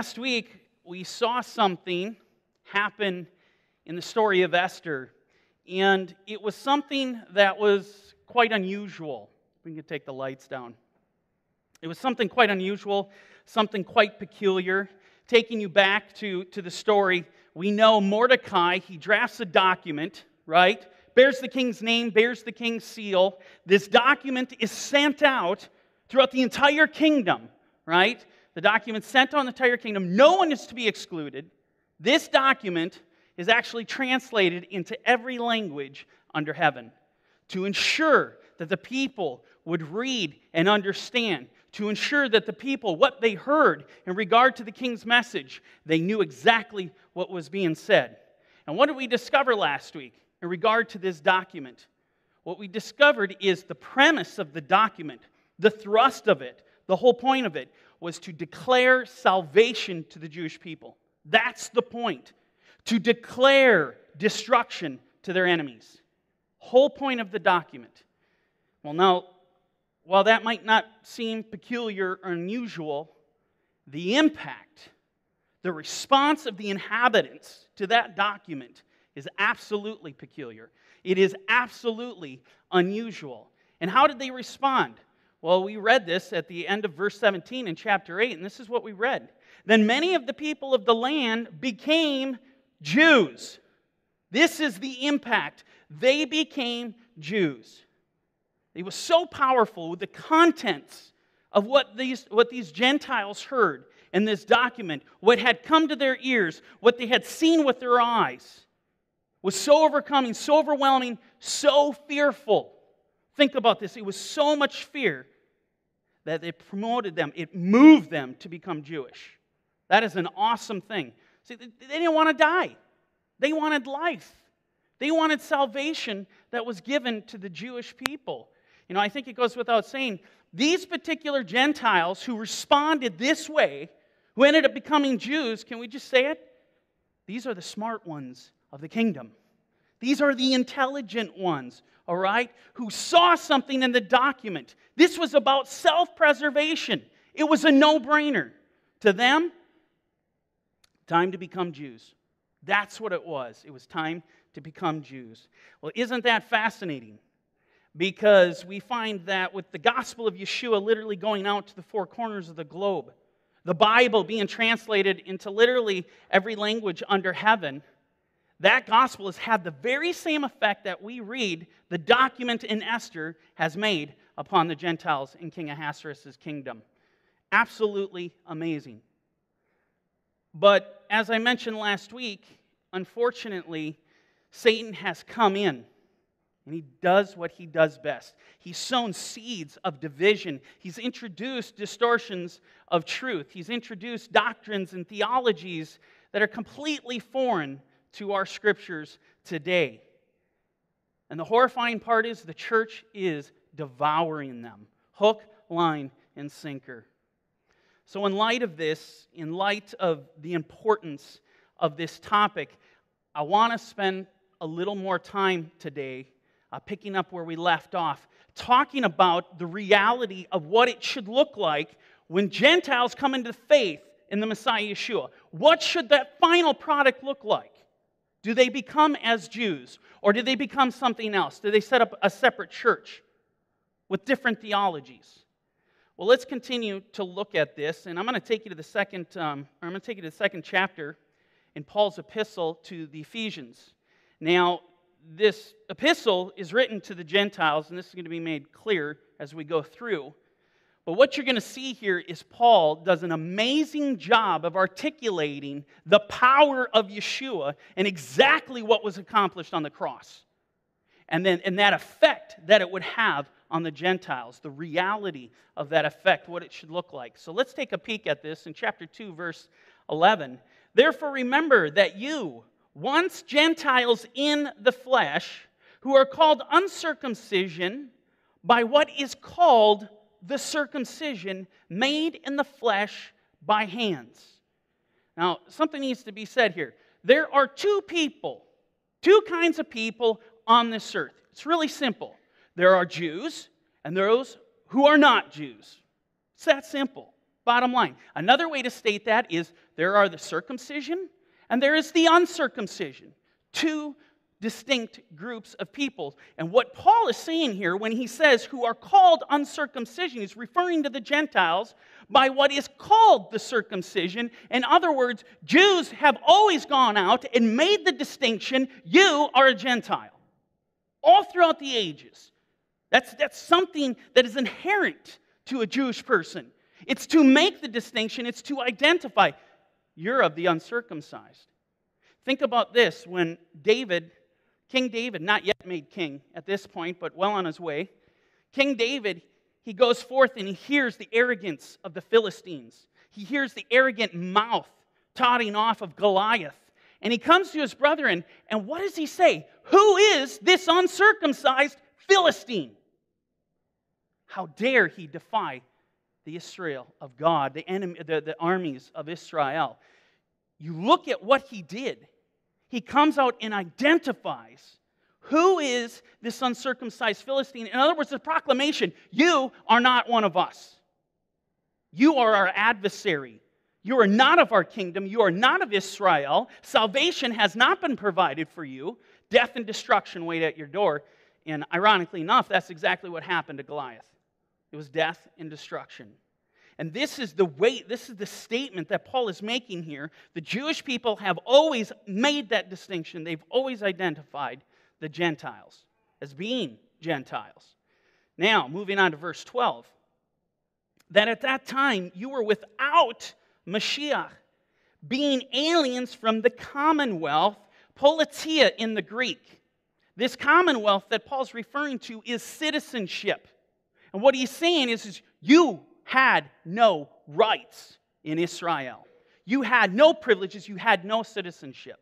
Last week we saw something happen in the story of Esther, and it was something that was quite unusual. We can take the lights down. It was something quite unusual, something quite peculiar. Taking you back to, to the story, we know Mordecai, he drafts a document, right? Bears the king's name, bears the king's seal. This document is sent out throughout the entire kingdom, right? The document sent on the entire kingdom. No one is to be excluded. This document is actually translated into every language under heaven to ensure that the people would read and understand, to ensure that the people, what they heard in regard to the king's message, they knew exactly what was being said. And what did we discover last week in regard to this document? What we discovered is the premise of the document, the thrust of it, the whole point of it was to declare salvation to the Jewish people. That's the point. To declare destruction to their enemies. Whole point of the document. Well, now, while that might not seem peculiar or unusual, the impact, the response of the inhabitants to that document is absolutely peculiar. It is absolutely unusual. And how did they respond? Well, we read this at the end of verse 17 in chapter 8, and this is what we read. Then many of the people of the land became Jews. This is the impact. They became Jews. It was so powerful with the contents of what these, what these Gentiles heard in this document, what had come to their ears, what they had seen with their eyes, was so overcoming, so overwhelming, so fearful. Think about this. It was so much fear that it promoted them, it moved them to become Jewish. That is an awesome thing. See, they didn't want to die, they wanted life. They wanted salvation that was given to the Jewish people. You know, I think it goes without saying, these particular Gentiles who responded this way, who ended up becoming Jews, can we just say it? These are the smart ones of the kingdom. These are the intelligent ones, all right, who saw something in the document. This was about self preservation. It was a no brainer. To them, time to become Jews. That's what it was. It was time to become Jews. Well, isn't that fascinating? Because we find that with the gospel of Yeshua literally going out to the four corners of the globe, the Bible being translated into literally every language under heaven, that gospel has had the very same effect that we read the document in Esther has made upon the Gentiles in King Ahasuerus' kingdom. Absolutely amazing. But as I mentioned last week, unfortunately, Satan has come in and he does what he does best. He's sown seeds of division. He's introduced distortions of truth. He's introduced doctrines and theologies that are completely foreign to our scriptures today. And the horrifying part is the church is devouring them hook, line, and sinker. So, in light of this, in light of the importance of this topic, I want to spend a little more time today uh, picking up where we left off, talking about the reality of what it should look like when Gentiles come into faith in the Messiah Yeshua. What should that final product look like? Do they become as Jews? Or do they become something else? Do they set up a separate church with different theologies? Well, let's continue to look at this, and I'm going to take you to the second. Um, I'm going to take you to the second chapter in Paul's epistle to the Ephesians. Now, this epistle is written to the Gentiles, and this is going to be made clear as we go through. But what you're going to see here is Paul does an amazing job of articulating the power of Yeshua and exactly what was accomplished on the cross. And then and that effect that it would have on the Gentiles, the reality of that effect, what it should look like. So let's take a peek at this in chapter 2, verse 11. Therefore, remember that you, once Gentiles in the flesh, who are called uncircumcision by what is called the circumcision made in the flesh by hands. Now, something needs to be said here. There are two people, two kinds of people on this earth. It's really simple. There are Jews and those who are not Jews. It's that simple. bottom line. Another way to state that is there are the circumcision and there is the uncircumcision. Two distinct groups of people. And what Paul is saying here when he says who are called uncircumcision, he's referring to the Gentiles by what is called the circumcision. In other words, Jews have always gone out and made the distinction you are a Gentile. All throughout the ages. That's, that's something that is inherent to a Jewish person. It's to make the distinction, it's to identify you're of the uncircumcised. Think about this when David King David, not yet made king at this point, but well on his way, King David, he goes forth and he hears the arrogance of the Philistines. He hears the arrogant mouth totting off of Goliath. And he comes to his brethren, and what does he say? Who is this uncircumcised Philistine? How dare he defy the Israel of God, the, enemy, the, the armies of Israel? You look at what he did he comes out and identifies who is this uncircumcised Philistine. In other words, the proclamation you are not one of us. You are our adversary. You are not of our kingdom. You are not of Israel. Salvation has not been provided for you. Death and destruction wait at your door. And ironically enough, that's exactly what happened to Goliath. It was death and destruction. And this is the weight, this is the statement that Paul is making here. The Jewish people have always made that distinction. They've always identified the Gentiles as being Gentiles. Now, moving on to verse 12. That at that time you were without Mashiach, being aliens from the commonwealth, politia in the Greek. This commonwealth that Paul's referring to is citizenship. And what he's saying is, is you had no rights in Israel. You had no privileges, you had no citizenship.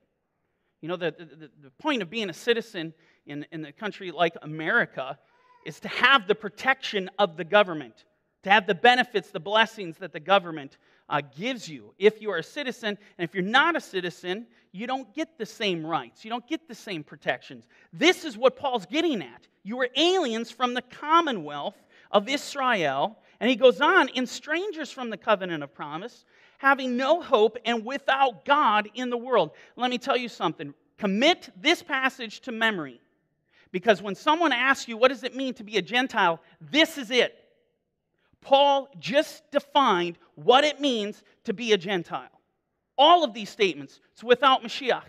You know, the, the, the point of being a citizen in, in a country like America is to have the protection of the government, to have the benefits, the blessings that the government uh, gives you if you are a citizen. And if you're not a citizen, you don't get the same rights, you don't get the same protections. This is what Paul's getting at. You are aliens from the commonwealth of Israel and he goes on, in strangers from the covenant of promise, having no hope and without God in the world. Let me tell you something. Commit this passage to memory. Because when someone asks you, what does it mean to be a Gentile? This is it. Paul just defined what it means to be a Gentile. All of these statements, it's without Mashiach.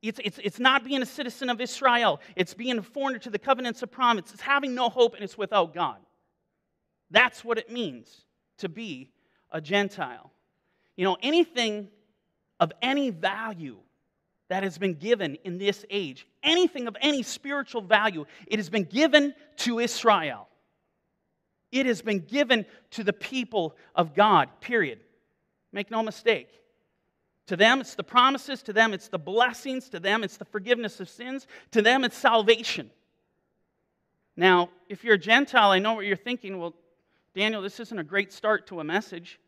It's, it's, it's not being a citizen of Israel. It's being a foreigner to the covenants of promise. It's having no hope and it's without God. That's what it means to be a Gentile. You know, anything of any value that has been given in this age, anything of any spiritual value, it has been given to Israel. It has been given to the people of God, period. Make no mistake. To them, it's the promises. To them, it's the blessings. To them, it's the forgiveness of sins. To them, it's salvation. Now, if you're a Gentile, I know what you're thinking. Well, Daniel, this isn't a great start to a message.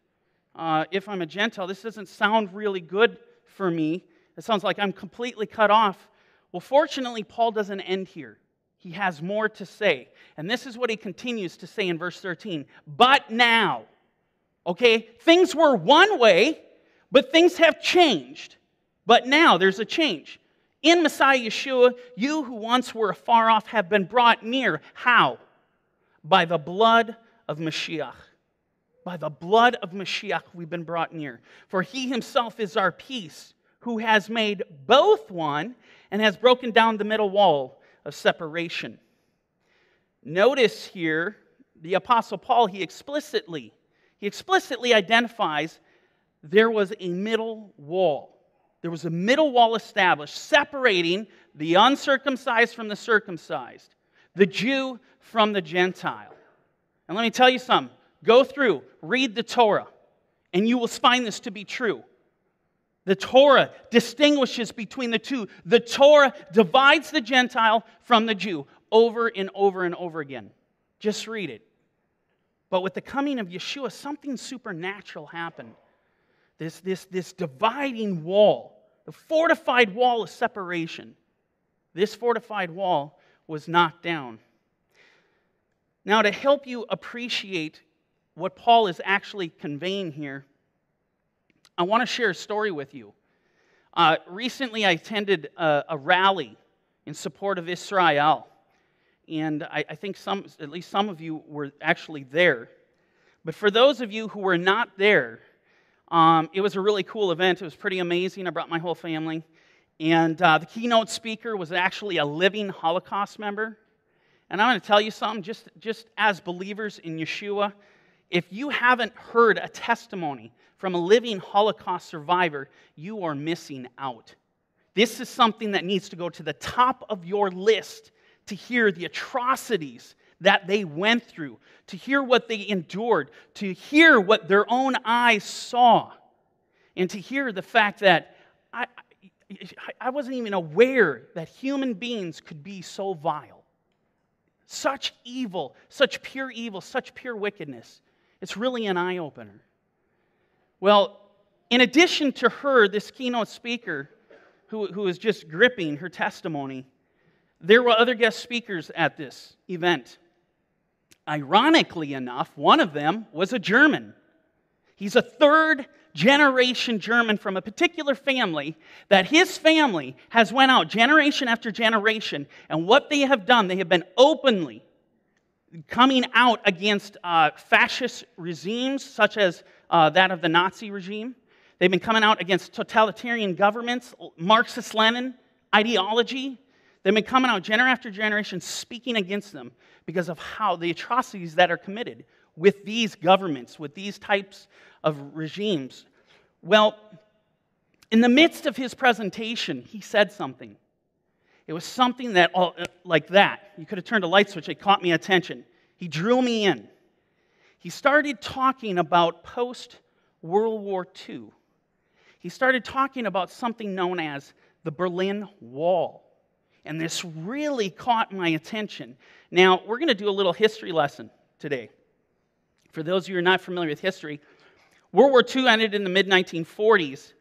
Uh, if I'm a Gentile, this doesn't sound really good for me. It sounds like I'm completely cut off. Well, fortunately, Paul doesn't end here. He has more to say. And this is what he continues to say in verse 13. But now, okay, things were one way, but things have changed. But now there's a change. In Messiah Yeshua, you who once were afar off have been brought near. How? By the blood of Mashiach. By the blood of Mashiach, we've been brought near. For he himself is our peace, who has made both one and has broken down the middle wall of separation. Notice here, the Apostle Paul, he explicitly, he explicitly identifies there was a middle wall. There was a middle wall established, separating the uncircumcised from the circumcised, the Jew from the Gentile. And let me tell you something go through, read the Torah, and you will find this to be true. The Torah distinguishes between the two. The Torah divides the Gentile from the Jew over and over and over again. Just read it. But with the coming of Yeshua, something supernatural happened. This, this, this dividing wall, the fortified wall of separation, this fortified wall was knocked down. Now, to help you appreciate what Paul is actually conveying here, I want to share a story with you. Uh, recently, I attended a, a, rally in support of Israel, and I, I think some, at least some of you were actually there. But for those of you who were not there, um, it was a really cool event. It was pretty amazing. I brought my whole family. And uh, the keynote speaker was actually a living Holocaust member. And I'm going to tell you something, just, just as believers in Yeshua, if you haven't heard a testimony from a living Holocaust survivor, you are missing out. This is something that needs to go to the top of your list to hear the atrocities that they went through, to hear what they endured, to hear what their own eyes saw, and to hear the fact that I, I wasn't even aware that human beings could be so vile. Such evil, such pure evil, such pure wickedness. It's really an eye opener. Well, in addition to her, this keynote speaker, who, who was just gripping her testimony, there were other guest speakers at this event. Ironically enough, one of them was a German. He's a third generation German from a particular family that his family has went out generation after generation and what they have done they have been openly coming out against uh, fascist regimes such as uh, that of the Nazi regime. They've been coming out against totalitarian governments, Marxist Lenin ideology. They've been coming out generation after generation speaking against them because of how the atrocities that are committed with these governments, with these types of regimes. Well, in the midst of his presentation, he said something. It was something that, uh, like that, you could have turned a light switch, it caught me attention. He drew me in. He started talking about post World War II. He started talking about something known as the Berlin Wall. And this really caught my attention. Now, we're going to do a little history lesson today. For those of you who are not familiar with history, World War II ended in the mid 1940s,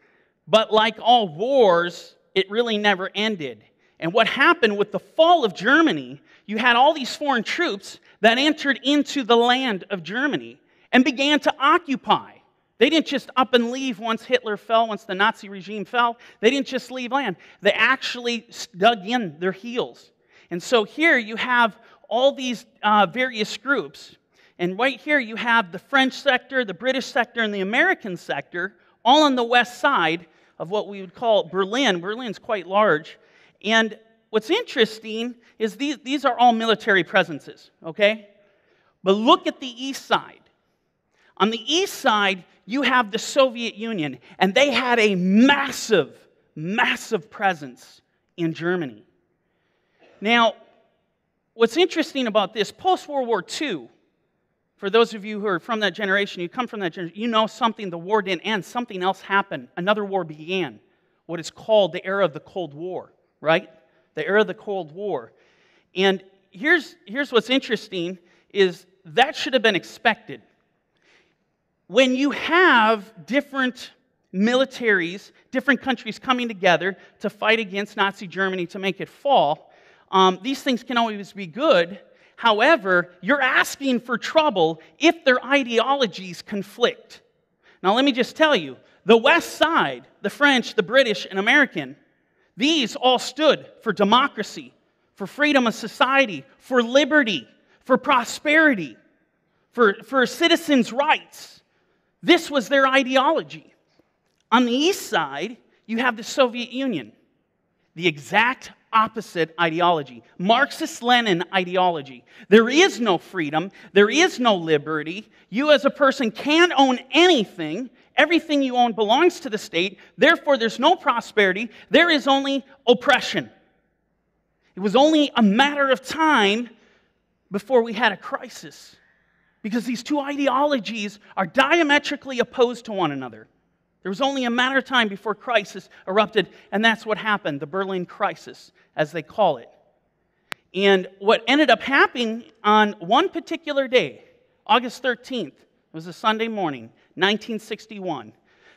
but like all wars, it really never ended. And what happened with the fall of Germany, you had all these foreign troops that entered into the land of Germany and began to occupy. They didn't just up and leave once Hitler fell, once the Nazi regime fell. They didn't just leave land. They actually dug in their heels. And so here you have all these uh, various groups and right here you have the French sector, the British sector, and the American sector, all on the west side of what we would call Berlin. Berlin's quite large. And what's interesting is these, these are all military presences, okay? But look at the east side. On the east side, you have the Soviet Union, and they had a massive, massive presence in Germany. Now, what's interesting about this, post World War II, for those of you who are from that generation, you come from that generation, you know something, the war didn't end, something else happened. Another war began, what is called the era of the Cold War, right? The era of the Cold War. And here's, here's what's interesting is that should have been expected. When you have different militaries, different countries coming together to fight against Nazi Germany to make it fall, um, these things can always be good However, you're asking for trouble if their ideologies conflict. Now, let me just tell you the West Side, the French, the British, and American, these all stood for democracy, for freedom of society, for liberty, for prosperity, for, for citizens' rights. This was their ideology. On the East Side, you have the Soviet Union, the exact opposite ideology Marxist Lenin ideology. There is no freedom, there is no liberty. You, as a person, can't own anything. Everything you own belongs to the state. Therefore, there's no prosperity. There is only oppression. It was only a matter of time before we had a crisis because these two ideologies are diametrically opposed to one another. There was only a matter of time before crisis erupted, and that's what happened the Berlin crisis, as they call it. And what ended up happening on one particular day, August 13th, it was a Sunday morning, 1961,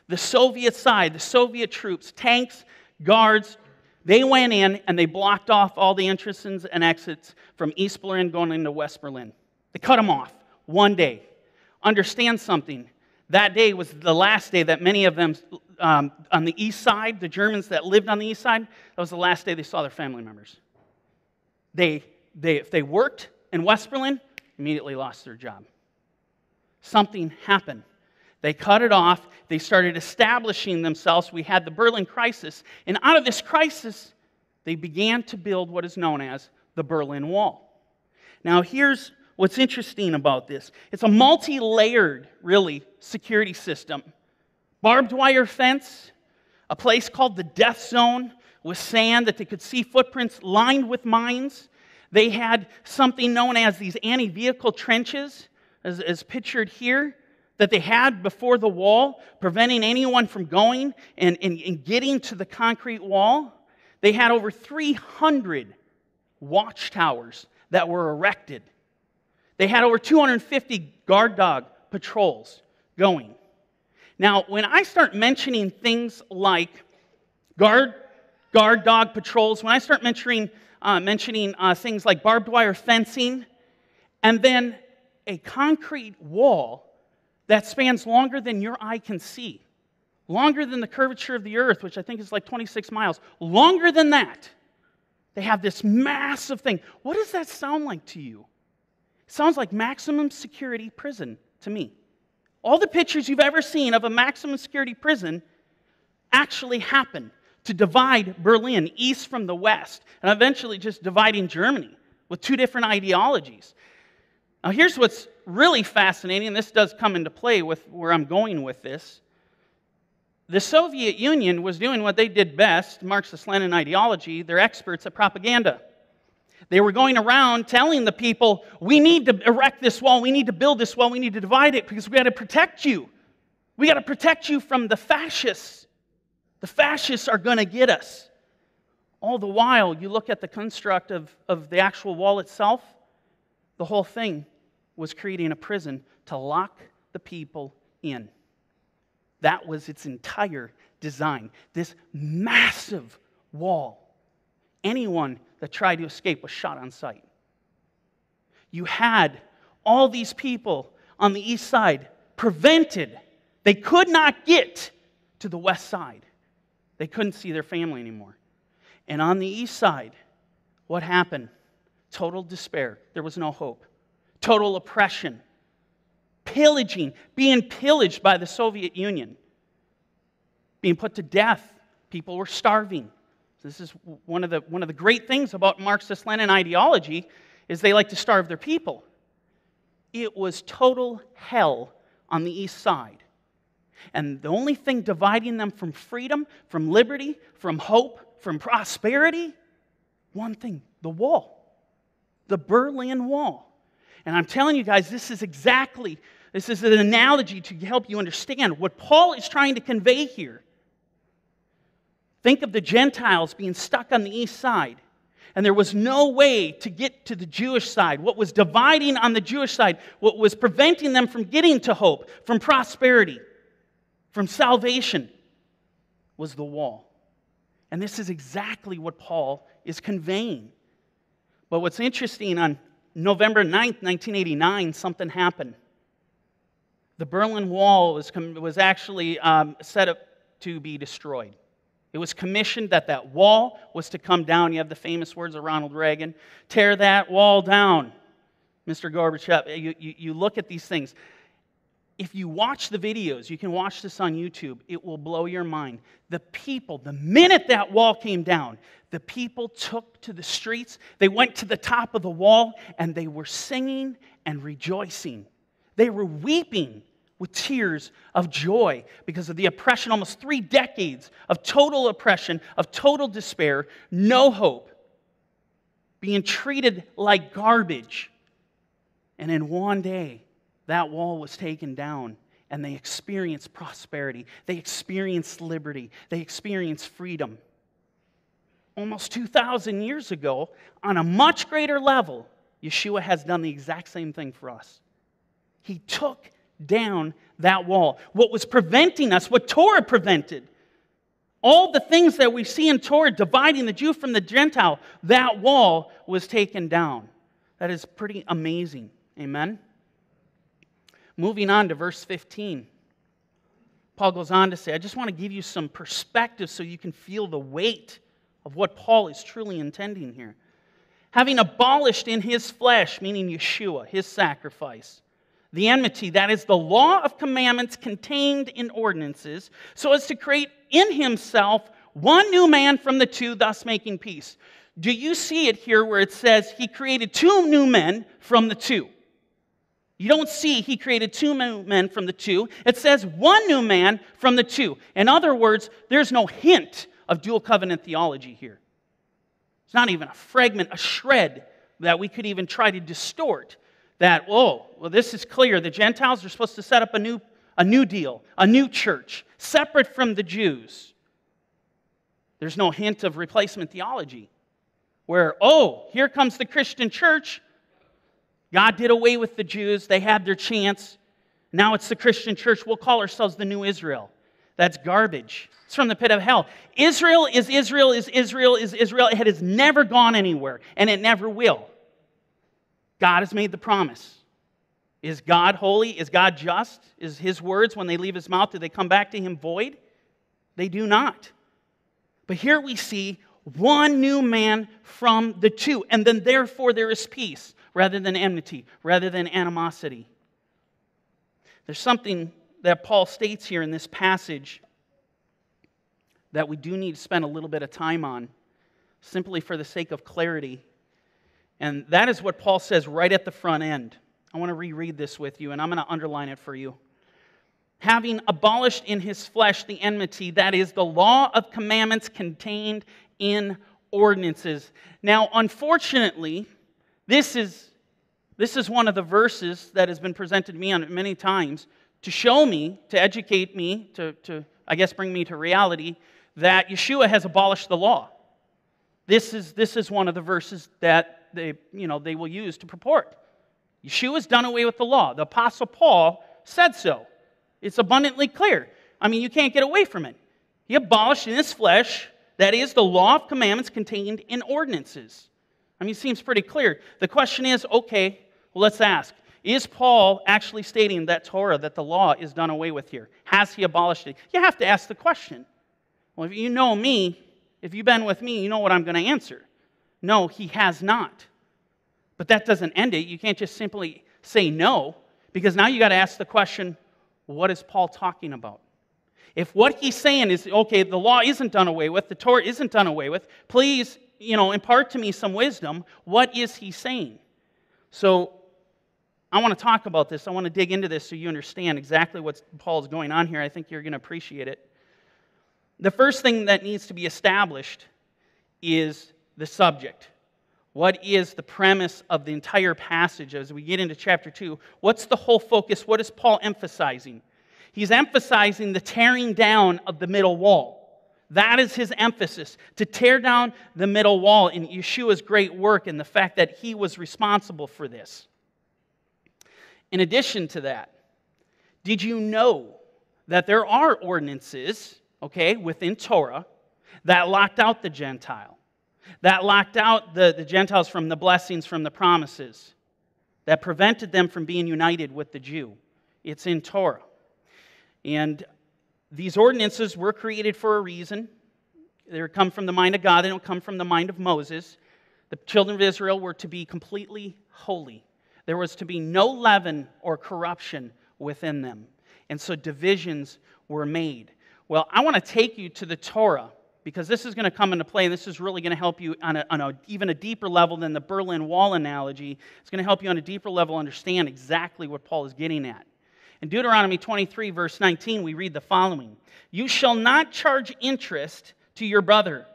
the Soviet side, the Soviet troops, tanks, guards, they went in and they blocked off all the entrances and exits from East Berlin going into West Berlin. They cut them off one day. understand something. That day was the last day that many of them um, on the east side, the Germans that lived on the east side, that was the last day they saw their family members. They, they, if they worked in West Berlin, immediately lost their job. Something happened. They cut it off. They started establishing themselves. We had the Berlin crisis. And out of this crisis, they began to build what is known as the Berlin Wall. Now, here's what's interesting about this it's a multi layered, really, security system. Barbed wire fence, a place called the death zone with sand that they could see footprints lined with mines. They had something known as these anti vehicle trenches, as, as pictured here, that they had before the wall, preventing anyone from going and, and, and getting to the concrete wall. They had over 300 watchtowers that were erected. They had over 250 guard dog patrols going. Now, when I start mentioning things like guard, guard dog patrols, when I start mentioning, uh, mentioning uh, things like barbed wire fencing, and then a concrete wall that spans longer than your eye can see, longer than the curvature of the earth, which I think is like 26 miles, longer than that. They have this massive thing. What does that sound like to you? Sounds like maximum security prison to me. All the pictures you've ever seen of a maximum security prison actually happen to divide Berlin east from the west and eventually just dividing Germany with two different ideologies. Now, here's what's really fascinating, and this does come into play with where I'm going with this. The Soviet Union was doing what they did best Marxist Lenin ideology. They're experts at propaganda. They were going around telling the people, we need to erect this wall, we need to build this wall, we need to divide it because we got to protect you. We got to protect you from the fascists. The fascists are going to get us. All the while, you look at the construct of, of the actual wall itself, the whole thing was creating a prison to lock the people in. That was its entire design. This massive wall. Anyone that tried to escape was shot on sight. You had all these people on the east side prevented. They could not get to the west side. They couldn't see their family anymore. And on the east side, what happened? Total despair. There was no hope total oppression, pillaging, being pillaged by the Soviet Union, being put to death. People were starving. This is one of the, one of the great things about Marxist Lenin ideology is they like to starve their people. It was total hell on the east side. And the only thing dividing them from freedom, from liberty, from hope, from prosperity, one thing the wall, the Berlin Wall. And I'm telling you guys, this is exactly, this is an analogy to help you understand what Paul is trying to convey here. Think of the Gentiles being stuck on the east side, and there was no way to get to the Jewish side. What was dividing on the Jewish side, what was preventing them from getting to hope, from prosperity, from salvation, was the wall. And this is exactly what Paul is conveying. But what's interesting on November 9th, 1989, something happened. The Berlin Wall was, was actually um, set up to be destroyed. It was commissioned that that wall was to come down. You have the famous words of Ronald Reagan tear that wall down. Mr. Gorbachev, uh, you, you, you look at these things if you watch the videos, you can watch this on YouTube, it will blow your mind. The people, the minute that wall came down, the people took to the streets. They went to the top of the wall and they were singing and rejoicing. They were weeping with tears of joy because of the oppression, almost three decades of total oppression, of total despair, no hope, being treated like garbage. And in one day, that wall was taken down and they experienced prosperity. They experienced liberty. They experienced freedom. Almost 2,000 years ago, on a much greater level, Yeshua has done the exact same thing for us. He took down that wall. What was preventing us, what Torah prevented, all the things that we see in Torah dividing the Jew from the Gentile, that wall was taken down. That is pretty amazing. Amen? Moving on to verse 15. Paul goes on to say, I just want to give you some perspective so you can feel the weight of what Paul is truly intending here. Having abolished in his flesh, meaning Yeshua, his sacrifice, the enmity, that is the law of commandments contained in ordinances, so as to create in himself one new man from the two, thus making peace. Do you see it here where it says he created two new men from the two? You don't see he created two men from the two. It says one new man from the two. In other words, there's no hint of dual covenant theology here. It's not even a fragment, a shred that we could even try to distort. That, oh, well, this is clear. The Gentiles are supposed to set up a new, a new deal, a new church, separate from the Jews. There's no hint of replacement theology where, oh, here comes the Christian church. God did away with the Jews, they had their chance. Now it's the Christian church. We'll call ourselves the new Israel. That's garbage. It's from the pit of hell. Israel is Israel, is Israel, is Israel. It has never gone anywhere, and it never will. God has made the promise. Is God holy? Is God just? Is his words, when they leave his mouth, do they come back to him void? They do not. But here we see one new man from the two. And then, therefore, there is peace rather than enmity, rather than animosity. There's something that Paul states here in this passage that we do need to spend a little bit of time on, simply for the sake of clarity. And that is what Paul says right at the front end. I want to reread this with you, and I'm going to underline it for you having abolished in his flesh the enmity, that is, the law of commandments contained in ordinances. Now, unfortunately, this is, this is one of the verses that has been presented to me on many times to show me, to educate me, to, to I guess bring me to reality that Yeshua has abolished the law. This is, this is one of the verses that they, you know, they will use to purport. Yeshua's done away with the law. The Apostle Paul said so. It's abundantly clear. I mean, you can't get away from it. He abolished in his flesh, that is, the law of commandments contained in ordinances. I mean, it seems pretty clear. The question is okay, well, let's ask Is Paul actually stating that Torah, that the law is done away with here? Has he abolished it? You have to ask the question. Well, if you know me, if you've been with me, you know what I'm going to answer. No, he has not. But that doesn't end it. You can't just simply say no, because now you got to ask the question what is Paul talking about? If what he's saying is, okay, the law isn't done away with, the Torah isn't done away with, please, you know, impart to me some wisdom. What is he saying? So I want to talk about this. I want to dig into this so you understand exactly what Paul's going on here. I think you're going to appreciate it. The first thing that needs to be established is the subject. What is the premise of the entire passage as we get into chapter 2? What's the whole focus? What is Paul emphasizing? He's emphasizing the tearing down of the middle wall. That is his emphasis to tear down the middle wall in Yeshua's great work and the fact that he was responsible for this. In addition to that, did you know that there are ordinances, okay, within Torah that locked out the Gentile? That locked out the, the Gentiles from the blessings, from the promises, that prevented them from being united with the Jew. It's in Torah. And these ordinances were created for a reason. They come from the mind of God, they don't come from the mind of Moses. The children of Israel were to be completely holy. There was to be no leaven or corruption within them. And so divisions were made. Well, I want to take you to the Torah because this is going to come into play, and this is really going to help you on, a, on a, even a deeper level than the Berlin Wall analogy. It's going to help you on a deeper level understand exactly what Paul is getting at. In Deuteronomy 23, verse 19, we read the following You shall not charge interest to your brother.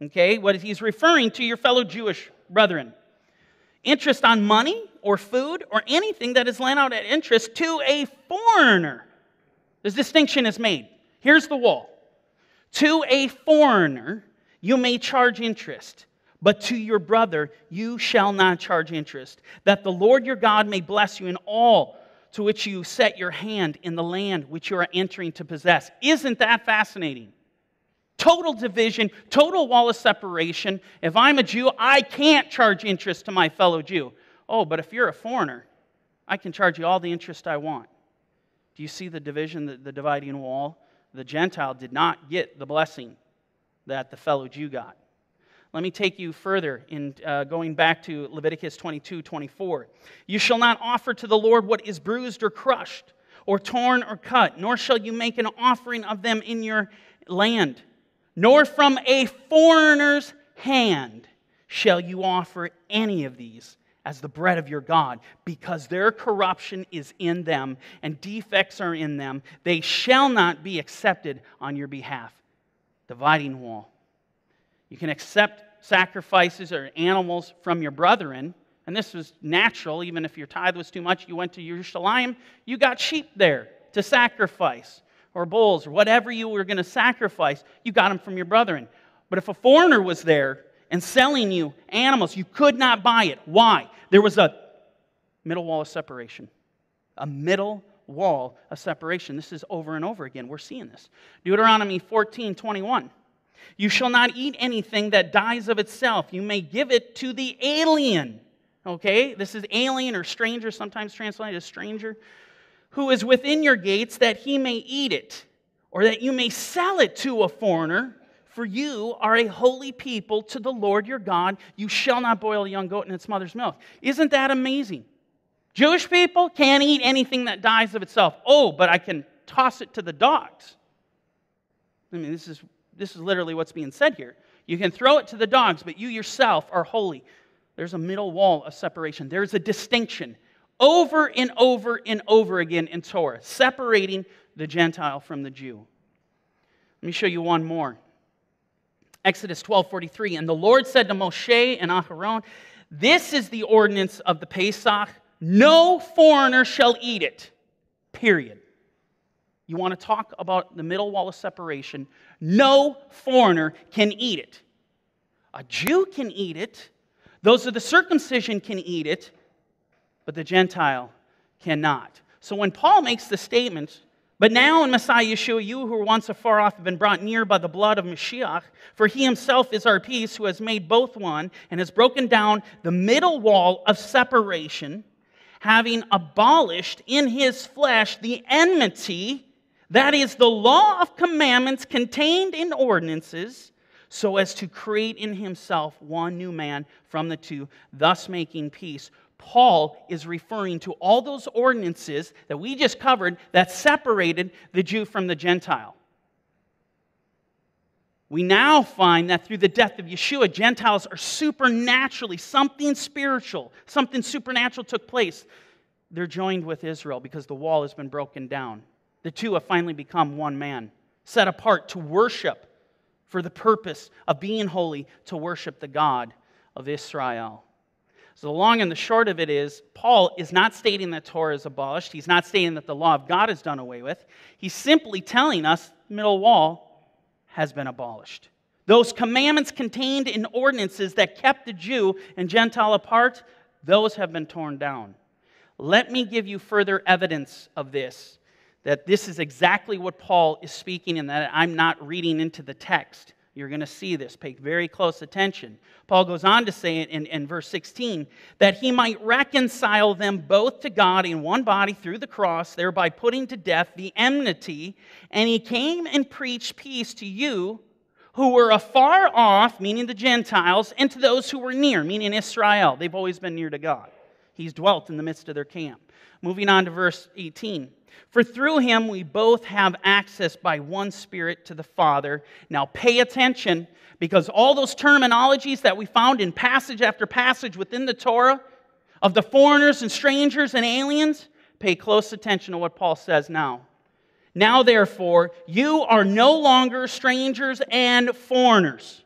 Okay, what he's referring to your fellow Jewish brethren. Interest on money or food or anything that is lent out at interest to a foreigner. This distinction is made. Here's the wall. To a foreigner, you may charge interest, but to your brother, you shall not charge interest, that the Lord your God may bless you in all to which you set your hand in the land which you are entering to possess. Isn't that fascinating? Total division, total wall of separation. If I'm a Jew, I can't charge interest to my fellow Jew. Oh, but if you're a foreigner, I can charge you all the interest I want. Do you see the division, the, the dividing wall? The Gentile did not get the blessing that the fellow Jew got. Let me take you further in uh, going back to Leviticus 22 24. You shall not offer to the Lord what is bruised or crushed, or torn or cut, nor shall you make an offering of them in your land, nor from a foreigner's hand shall you offer any of these as the bread of your God, because their corruption is in them and defects are in them. They shall not be accepted on your behalf. Dividing wall. You can accept sacrifices or animals from your brethren, and this was natural. Even if your tithe was too much, you went to Jerusalem, you got sheep there to sacrifice, or bulls, or whatever you were going to sacrifice, you got them from your brethren. But if a foreigner was there, and selling you animals. You could not buy it. Why? There was a middle wall of separation. A middle wall of separation. This is over and over again. We're seeing this. Deuteronomy 14 21. You shall not eat anything that dies of itself. You may give it to the alien. Okay? This is alien or stranger, sometimes translated as stranger, who is within your gates that he may eat it, or that you may sell it to a foreigner for you are a holy people to the Lord your God. You shall not boil a young goat in its mother's milk. Isn't that amazing? Jewish people can't eat anything that dies of itself. Oh, but I can toss it to the dogs. I mean, this is, this is literally what's being said here. You can throw it to the dogs, but you yourself are holy. There's a middle wall of separation, there's a distinction over and over and over again in Torah, separating the Gentile from the Jew. Let me show you one more. Exodus 12 43. And the Lord said to Moshe and Aharon, This is the ordinance of the Pesach. No foreigner shall eat it. Period. You want to talk about the middle wall of separation? No foreigner can eat it. A Jew can eat it. Those of the circumcision can eat it, but the Gentile cannot. So when Paul makes the statement, but now in Messiah Yeshua, you who were once afar off have been brought near by the blood of Mashiach, for he himself is our peace, who has made both one and has broken down the middle wall of separation, having abolished in his flesh the enmity, that is, the law of commandments contained in ordinances, so as to create in himself one new man from the two, thus making peace Paul is referring to all those ordinances that we just covered that separated the Jew from the Gentile. We now find that through the death of Yeshua, Gentiles are supernaturally, something spiritual, something supernatural took place. They're joined with Israel because the wall has been broken down. The two have finally become one man, set apart to worship for the purpose of being holy, to worship the God of Israel. So, the long and the short of it is, Paul is not stating that Torah is abolished. He's not stating that the law of God is done away with. He's simply telling us the middle wall has been abolished. Those commandments contained in ordinances that kept the Jew and Gentile apart, those have been torn down. Let me give you further evidence of this, that this is exactly what Paul is speaking and that I'm not reading into the text. You're going to see this. Pay very close attention. Paul goes on to say in, in verse 16 that he might reconcile them both to God in one body through the cross, thereby putting to death the enmity. And he came and preached peace to you who were afar off, meaning the Gentiles, and to those who were near, meaning Israel. They've always been near to God. He's dwelt in the midst of their camp. Moving on to verse 18. For through him we both have access by one Spirit to the Father. Now pay attention because all those terminologies that we found in passage after passage within the Torah of the foreigners and strangers and aliens, pay close attention to what Paul says now. Now, therefore, you are no longer strangers and foreigners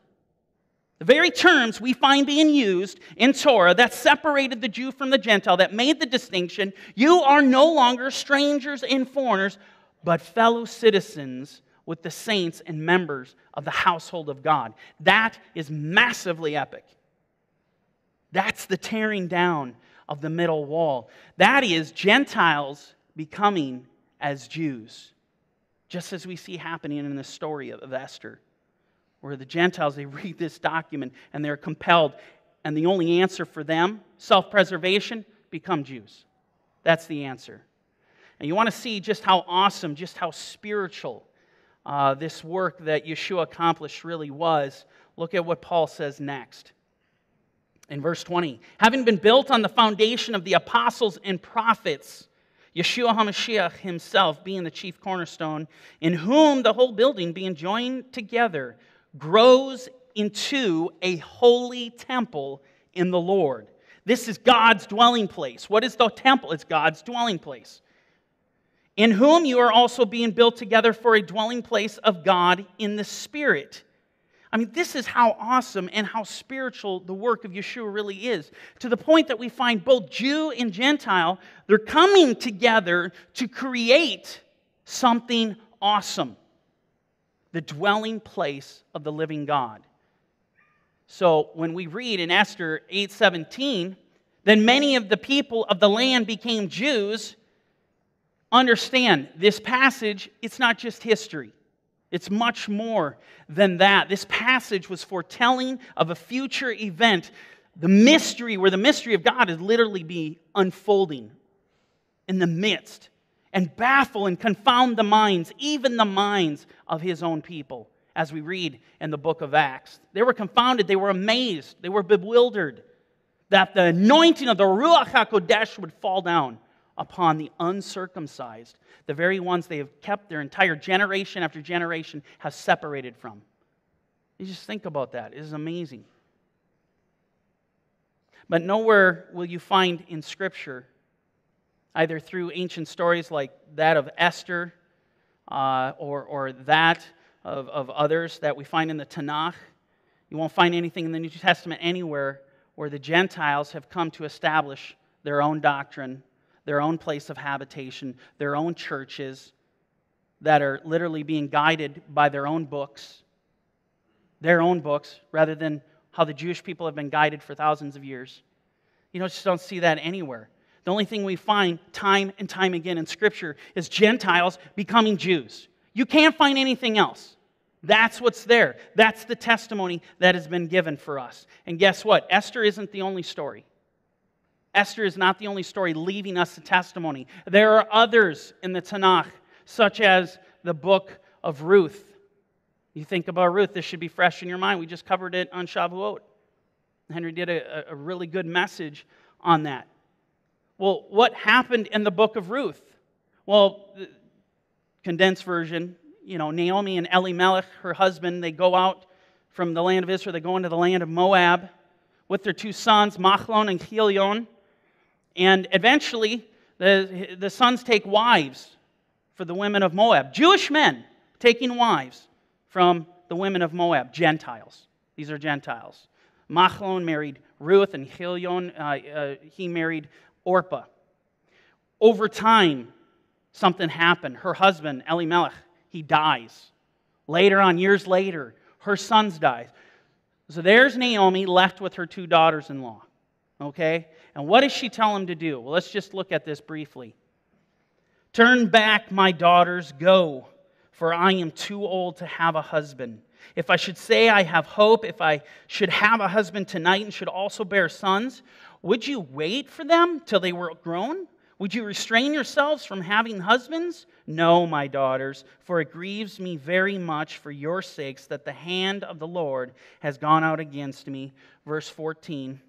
the very terms we find being used in Torah that separated the Jew from the Gentile, that made the distinction, you are no longer strangers and foreigners, but fellow citizens with the saints and members of the household of God. That is massively epic. That's the tearing down of the middle wall. That is Gentiles becoming as Jews, just as we see happening in the story of Esther where the Gentiles, they read this document and they're compelled, and the only answer for them, self preservation, become Jews. That's the answer. And you want to see just how awesome, just how spiritual uh, this work that Yeshua accomplished really was. Look at what Paul says next. In verse 20, having been built on the foundation of the apostles and prophets, Yeshua HaMashiach himself being the chief cornerstone, in whom the whole building being joined together grows into a holy temple in the Lord. This is God's dwelling place. What is the temple? It's God's dwelling place. In whom you are also being built together for a dwelling place of God in the Spirit. I mean, this is how awesome and how spiritual the work of Yeshua really is. To the point that we find both Jew and Gentile, they're coming together to create something awesome the dwelling place of the living God. So when we read in Esther 8:17, then many of the people of the land became Jews. Understand, this passage, it's not just history. It's much more than that. This passage was foretelling of a future event, the mystery, where the mystery of God is literally be unfolding in the midst and baffle and confound the minds, even the minds of his own people, as we read in the book of Acts. They were confounded, they were amazed, they were bewildered that the anointing of the Ruach HaKodesh would fall down upon the uncircumcised, the very ones they have kept their entire generation after generation have separated from. You just think about that. It is amazing. But nowhere will you find in Scripture, either through ancient stories like that of Esther uh, or, or that of, of others that we find in the Tanakh, you won't find anything in the New Testament anywhere where the Gentiles have come to establish their own doctrine their own place of habitation, their own churches that are literally being guided by their own books, their own books, rather than how the Jewish people have been guided for thousands of years. You just don't see that anywhere. The only thing we find time and time again in Scripture is Gentiles becoming Jews. You can't find anything else. That's what's there. That's the testimony that has been given for us. And guess what? Esther isn't the only story. Esther is not the only story leaving us a testimony. There are others in the Tanakh, such as the book of Ruth. You think about Ruth, this should be fresh in your mind. We just covered it on Shavuot. Henry did a, a really good message on that. Well, what happened in the book of Ruth? Well, condensed version, you know, Naomi and Elimelech, her husband, they go out from the land of Israel, they go into the land of Moab with their two sons, Machlon and Chilion. And eventually, the, the sons take wives for the women of Moab. Jewish men taking wives from the women of Moab, Gentiles. These are Gentiles. Machlon married Ruth, and Chilion, uh, uh, he married Orpah. Over time, something happened. Her husband, Elimelech, he dies. Later on, years later, her sons die. So there's Naomi left with her two daughters in law. Okay? And what does she tell him to do? Well, let's just look at this briefly. Turn back, my daughters, go, for I am too old to have a husband. If I should say I have hope, if I should have a husband tonight and should also bear sons, would you wait for them till they were grown? Would you restrain yourselves from having husbands? No, my daughters, for it grieves me very much for your sakes that the hand of the Lord has gone out against me. Verse 14.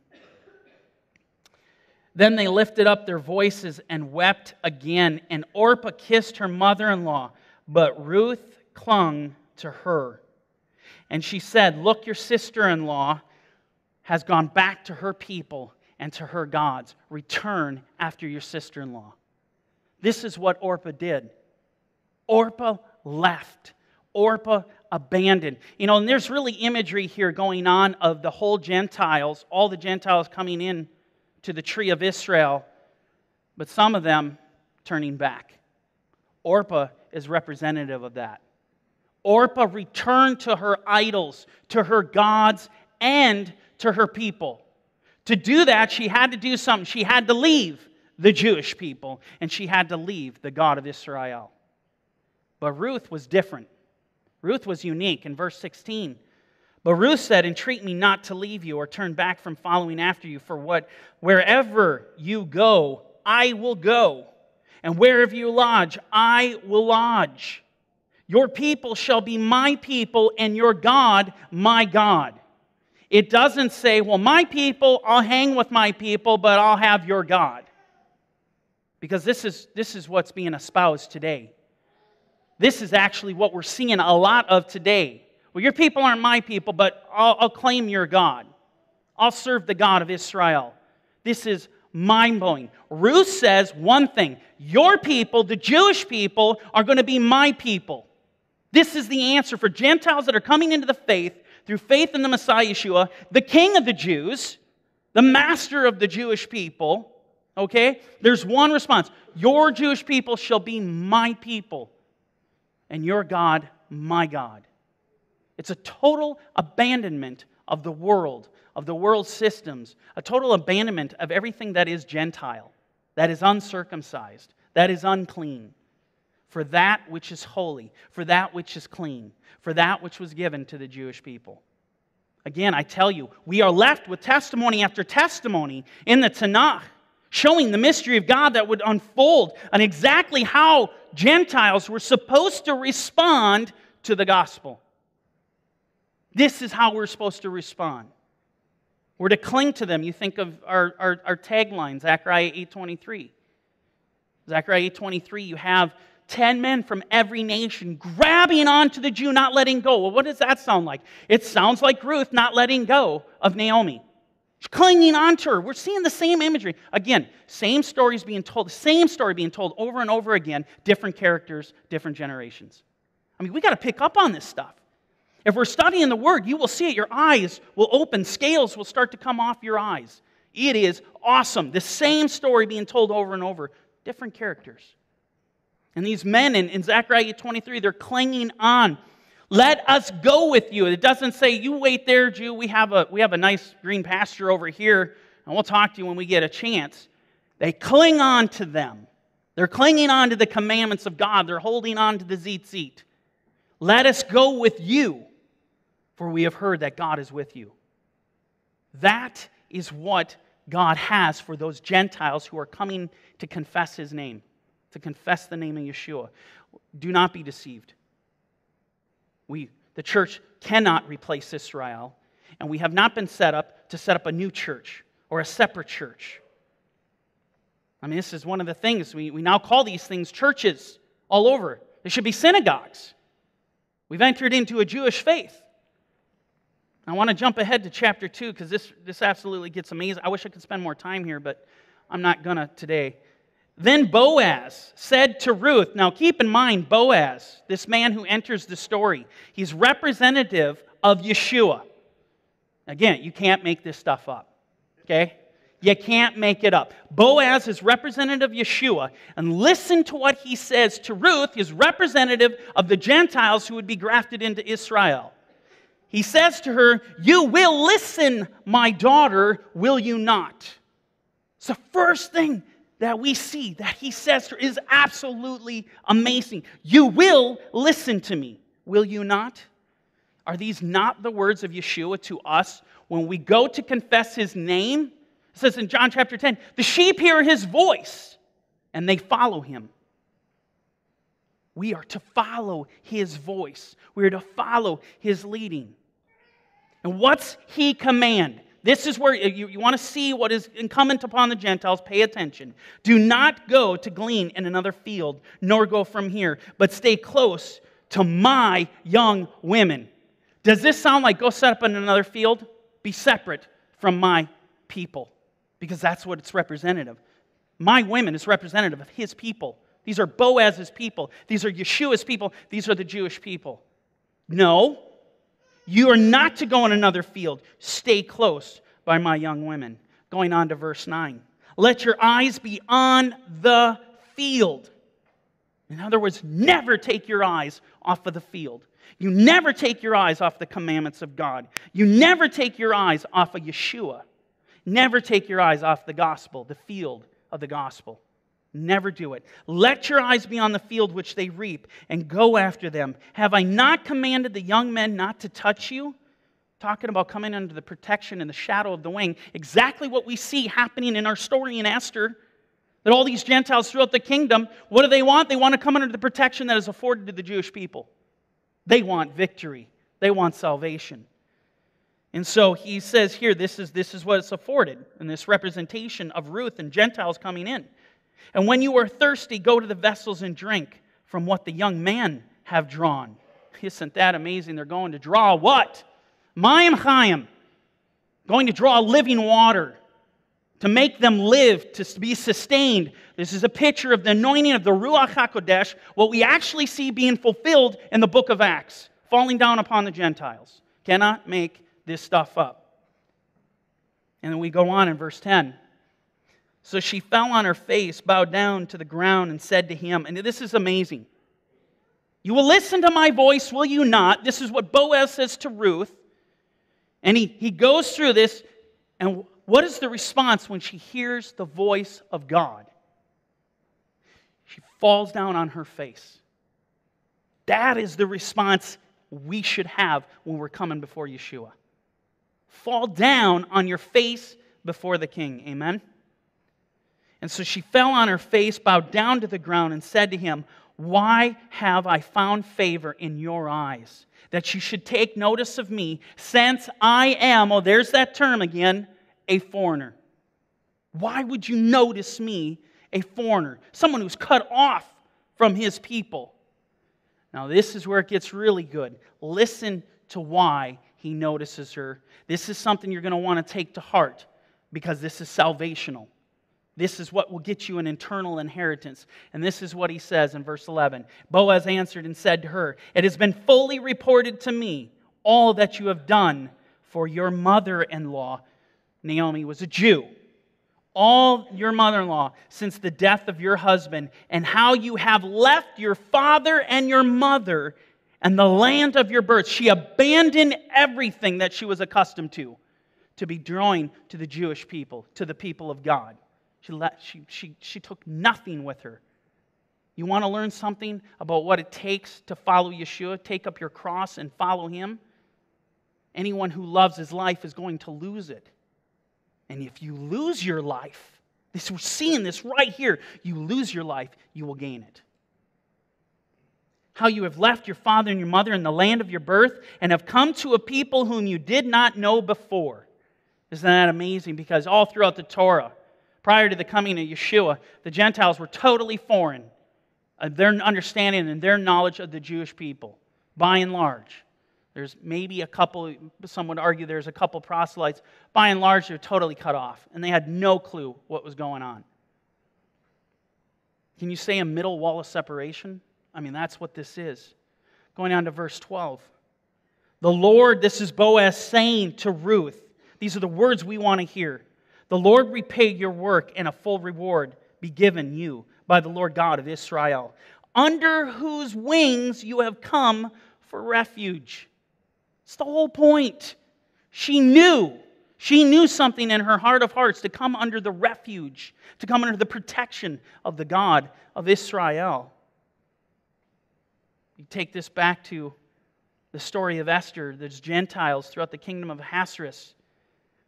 Then they lifted up their voices and wept again, and Orpah kissed her mother in law, but Ruth clung to her. And she said, Look, your sister in law has gone back to her people and to her gods. Return after your sister in law. This is what Orpah did. Orpah left. Orpah abandoned. You know, and there's really imagery here going on of the whole Gentiles, all the Gentiles coming in to the tree of Israel, but some of them turning back. Orpah is representative of that. Orpah returned to her idols, to her gods, and to her people. To do that, she had to do something. She had to leave the Jewish people, and she had to leave the God of Israel. But Ruth was different. Ruth was unique. In verse 16, but Ruth said, Entreat me not to leave you or turn back from following after you, for what wherever you go, I will go, and wherever you lodge, I will lodge. Your people shall be my people, and your God, my God. It doesn't say, well, my people, I'll hang with my people, but I'll have your God. Because this is, this is what's being espoused today. This is actually what we're seeing a lot of today. Well, your people aren't my people, but I'll, I'll claim your God. I'll serve the God of Israel. This is mind blowing. Ruth says one thing Your people, the Jewish people, are going to be my people. This is the answer for Gentiles that are coming into the faith through faith in the Messiah Yeshua, the King of the Jews, the master of the Jewish people. Okay? There's one response Your Jewish people shall be my people, and your God, my God. It's a total abandonment of the world, of the world's systems, a total abandonment of everything that is Gentile, that is uncircumcised, that is unclean, for that which is holy, for that which is clean, for that which was given to the Jewish people. Again, I tell you, we are left with testimony after testimony in the Tanakh showing the mystery of God that would unfold and exactly how Gentiles were supposed to respond to the gospel. This is how we're supposed to respond. We're to cling to them. You think of our, our, our tagline, Zechariah 8.23. Zechariah 8.23, you have 10 men from every nation grabbing onto the Jew, not letting go. Well, what does that sound like? It sounds like Ruth not letting go of Naomi. She's clinging onto her. We're seeing the same imagery. Again, same stories being told, the same story being told over and over again, different characters, different generations. I mean, we got to pick up on this stuff. If we're studying the Word, you will see it. Your eyes will open, scales will start to come off your eyes. It is awesome. The same story being told over and over, different characters. And these men in, in Zechariah 23, they're clinging on. Let us go with you. It doesn't say, you wait there, Jew. We have a, we have a nice green pasture over here, and we'll talk to you when we get a chance. They cling on to them. They're clinging on to the commandments of God. They're holding on to the tzitzit. Let us go with you, for we have heard that God is with you. That is what God has for those Gentiles who are coming to confess his name, to confess the name of Yeshua. Do not be deceived. We, the church cannot replace Israel, and we have not been set up to set up a new church or a separate church. I mean, this is one of the things we, we now call these things churches all over. They should be synagogues. We've entered into a Jewish faith. I want to jump ahead to chapter 2 because this, this absolutely gets amazing. I wish I could spend more time here, but I'm not going to today. Then Boaz said to Ruth, now keep in mind, Boaz, this man who enters the story, he's representative of Yeshua. Again, you can't make this stuff up, okay? You can't make it up. Boaz is representative of Yeshua, and listen to what he says to Ruth, his representative of the Gentiles who would be grafted into Israel. He says to her, You will listen, my daughter, will you not? It's the first thing that we see that he says is absolutely amazing. You will listen to me, will you not? Are these not the words of Yeshua to us when we go to confess his name? It says in John chapter 10 the sheep hear his voice and they follow him. We are to follow his voice, we are to follow his leading. And what's he command? This is where you, you want to see what is incumbent upon the Gentiles. Pay attention. Do not go to glean in another field, nor go from here, but stay close to my young women. Does this sound like go set up in another field? Be separate from my people, because that's what it's representative. My women is representative of his people. These are Boaz's people. These are Yeshua's people. These are the Jewish people. No, you are not to go in another field. Stay close by my young women. Going on to verse 9. Let your eyes be on the field. In other words, never take your eyes off of the field. You never take your eyes off the commandments of God. You never take your eyes off of Yeshua. Never take your eyes off the gospel, the field of the gospel. Never do it. Let your eyes be on the field which they reap and go after them. Have I not commanded the young men not to touch you? Talking about coming under the protection and the shadow of the wing. Exactly what we see happening in our story in Esther. That all these Gentiles throughout the kingdom, what do they want? They want to come under the protection that is afforded to the Jewish people. They want victory, they want salvation. And so he says here, this is, this is what it's afforded, in this representation of Ruth and Gentiles coming in. And when you are thirsty, go to the vessels and drink from what the young men have drawn. Isn't that amazing? They're going to draw what? Mayim Chaim. Going to draw living water to make them live, to be sustained. This is a picture of the anointing of the Ruach HaKodesh, what we actually see being fulfilled in the book of Acts, falling down upon the Gentiles. Cannot make this stuff up. And then we go on in verse 10. So she fell on her face, bowed down to the ground, and said to him, and this is amazing. You will listen to my voice, will you not? This is what Boaz says to Ruth. And he, he goes through this, and what is the response when she hears the voice of God? She falls down on her face. That is the response we should have when we're coming before Yeshua. Fall down on your face before the king. Amen? And so she fell on her face, bowed down to the ground, and said to him, Why have I found favor in your eyes? That you should take notice of me, since I am, oh, there's that term again, a foreigner? Why would you notice me, a foreigner? Someone who's cut off from his people. Now, this is where it gets really good. Listen to why he notices her. This is something you're going to want to take to heart because this is salvational. This is what will get you an eternal inheritance. And this is what he says in verse 11 Boaz answered and said to her, It has been fully reported to me all that you have done for your mother in law Naomi was a Jew. All your mother in law since the death of your husband, and how you have left your father and your mother and the land of your birth. She abandoned everything that she was accustomed to to be drawing to the Jewish people, to the people of God. She, let, she, she, she took nothing with her. You want to learn something about what it takes to follow Yeshua? Take up your cross and follow him. Anyone who loves his life is going to lose it. And if you lose your life, this, we're seeing this right here. You lose your life, you will gain it. How you have left your father and your mother in the land of your birth and have come to a people whom you did not know before. Isn't that amazing? Because all throughout the Torah, prior to the coming of Yeshua, the Gentiles were totally foreign. Uh, their understanding and their knowledge of the Jewish people, by and large. There's maybe a couple, some would argue there's a couple proselytes. By and large, they're totally cut off, and they had no clue what was going on. Can you say a middle wall of separation? I mean, that's what this is. Going on to verse 12. The Lord, this is Boaz saying to Ruth, these are the words we want to hear. The Lord repay your work, and a full reward be given you by the Lord God of Israel, under whose wings you have come for refuge. It's the whole point. She knew. She knew something in her heart of hearts to come under the refuge, to come under the protection of the God of Israel. You take this back to the story of Esther. There's Gentiles throughout the kingdom of Ahasuerus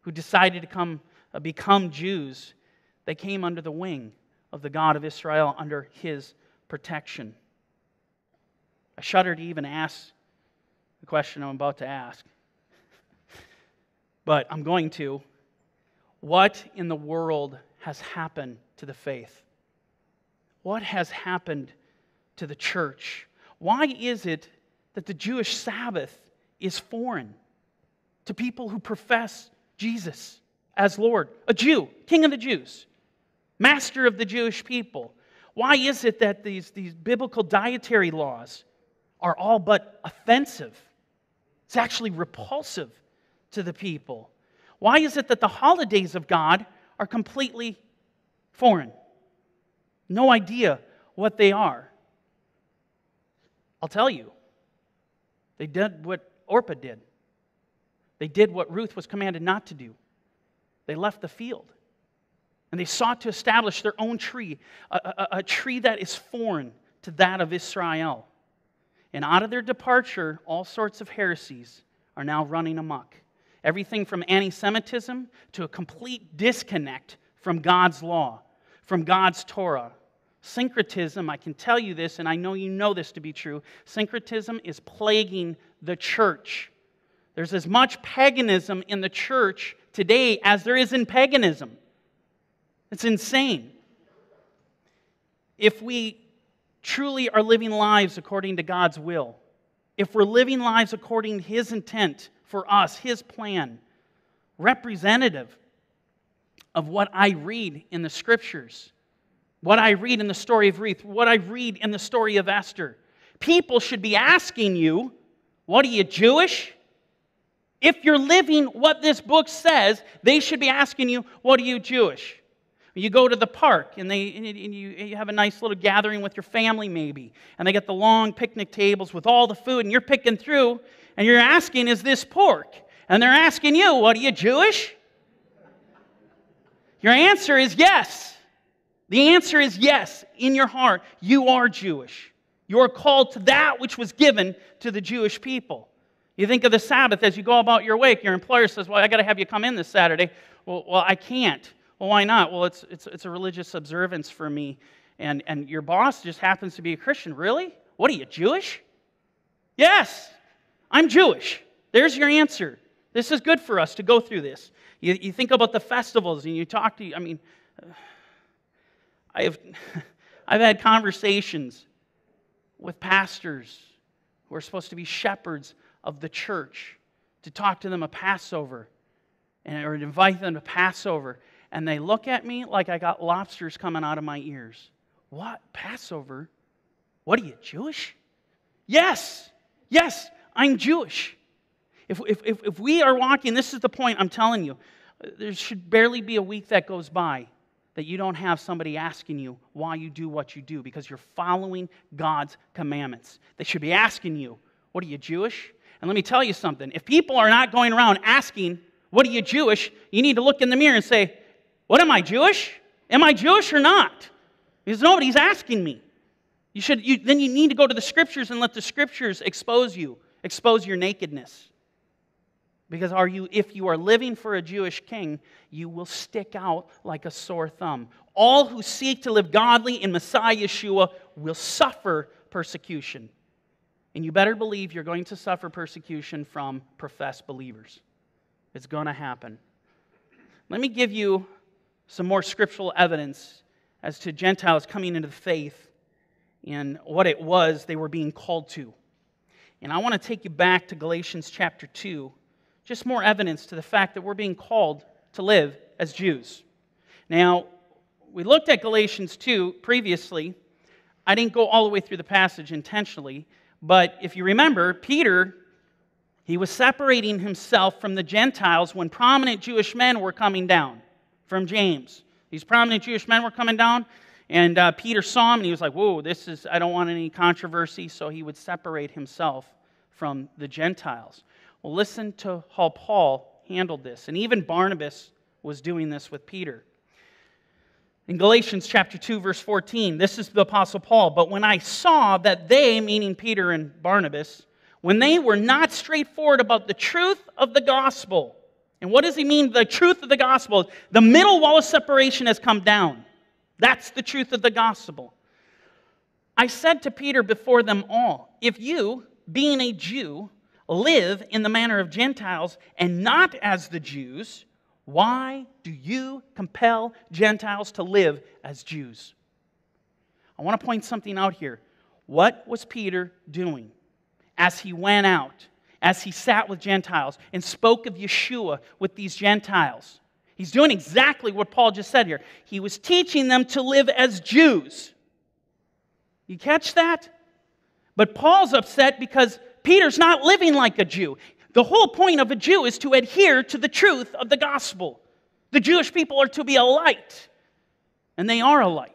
who decided to come, Uh, become Jews. They came under the wing of the God of Israel, under his protection. I shudder to even ask the question I'm about to ask. but I'm going to. What in the world has happened to the faith? What has happened to the church? Why is it that the Jewish Sabbath is foreign to people who profess Jesus as Lord? A Jew, King of the Jews, Master of the Jewish people. Why is it that these, these biblical dietary laws are all but offensive it's actually repulsive to the people. Why is it that the holidays of God are completely foreign? No idea what they are. I'll tell you. They did what Orpah did. They did what Ruth was commanded not to do. They left the field. And they sought to establish their own tree, a, a, a tree that is foreign to that of Israel. And out of their departure, all sorts of heresies are now running amok. Everything from anti Semitism to a complete disconnect from God's law, from God's Torah. Syncretism, I can tell you this, and I know you know this to be true. Syncretism is plaguing the church. There's as much paganism in the church today as there is in paganism. It's insane. If we truly are living lives according to God's will, if we're living lives according to His intent for us, His plan, representative of what I read in the scriptures, what I read in the story of Ruth, what I read in the story of Esther, people should be asking you, What are you, Jewish? If you're living what this book says, they should be asking you, What are you, Jewish? You go to the park and, they, and you, you have a nice little gathering with your family, maybe, and they get the long picnic tables with all the food, and you're picking through, and you're asking, Is this pork? And they're asking you, What are you, Jewish? Your answer is yes. The answer is yes. In your heart, you are Jewish. You are called to that which was given to the Jewish people. You think of the Sabbath as you go about your way. Your employer says, Well, I got to have you come in this Saturday. Well, well, I can't. Well, why not? Well, it's, it's, it's a religious observance for me. And, and your boss just happens to be a Christian. Really? What are you, Jewish? Yes, I'm Jewish. There's your answer. This is good for us to go through this. You, you think about the festivals and you talk to, I mean, I have, I've had conversations with pastors who are supposed to be shepherds of the church to talk to them a Passover and, or invite them to Passover and they look at me like I got lobsters coming out of my ears. What? Passover? What are you, Jewish? Yes, yes, I'm Jewish. If, if, if, if we are walking, this is the point I'm telling you, there should barely be a week that goes by that you don't have somebody asking you why you do what you do because you're following God's commandments. They should be asking you, What are you, Jewish? And let me tell you something. If people are not going around asking, What are you, Jewish? you need to look in the mirror and say, what am I, Jewish? Am I Jewish or not? Because nobody's asking me. You should, you, then you need to go to the scriptures and let the scriptures expose you, expose your nakedness. Because are you, if you are living for a Jewish king, you will stick out like a sore thumb. All who seek to live godly in Messiah Yeshua will suffer persecution. And you better believe you're going to suffer persecution from professed believers. It's going to happen. Let me give you some more scriptural evidence as to Gentiles coming into the faith and what it was they were being called to. And I want to take you back to Galatians chapter 2, just more evidence to the fact that we're being called to live as Jews. Now, we looked at Galatians 2 previously. I didn't go all the way through the passage intentionally, but if you remember, Peter, he was separating himself from the Gentiles when prominent Jewish men were coming down from James. These prominent Jewish men were coming down, and uh, Peter saw him, and he was like, Whoa, this is, I don't want any controversy, so he would separate himself from the Gentiles. Well, listen to how Paul handled this, and even Barnabas was doing this with Peter. In Galatians chapter 2, verse 14, this is the Apostle Paul. But when I saw that they, meaning Peter and Barnabas, when they were not straightforward about the truth of the gospel, and what does he mean? The truth of the gospel. The middle wall of separation has come down. That's the truth of the gospel. I said to Peter before them all, if you, being a Jew, live in the manner of Gentiles and not as the Jews, why do you compel Gentiles to live as Jews? I want to point something out here. What was Peter doing as he went out as he sat with Gentiles and spoke of Yeshua with these Gentiles. He's doing exactly what Paul just said here. He was teaching them to live as Jews. You catch that? But Paul's upset because Peter's not living like a Jew. The whole point of a Jew is to adhere to the truth of the gospel. The Jewish people are to be a light, and they are a light.